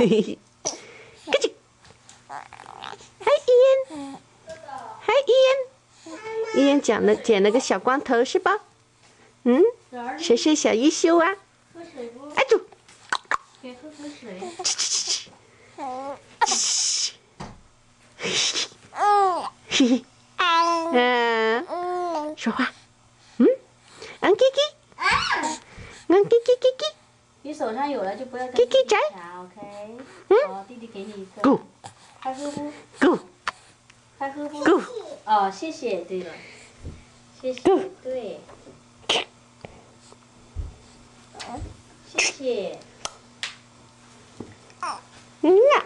嘿，咯吱。嗨，伊恩。嗨，伊恩。伊恩剪了剪了个小光头是吧？嗯，谁是小一休啊？喝水不？哎住。给喝口水。嘿嘿。嗯。说话。嗯。嗯，叽叽。嗯，叽叽叽叽。你手上有了就不要跟叽叽抢嗯。弟弟给你一个。Go。快呼呼。Go。快呼呼。Go。哦，谢谢，对了。谢谢。对。谢谢。嗯呀。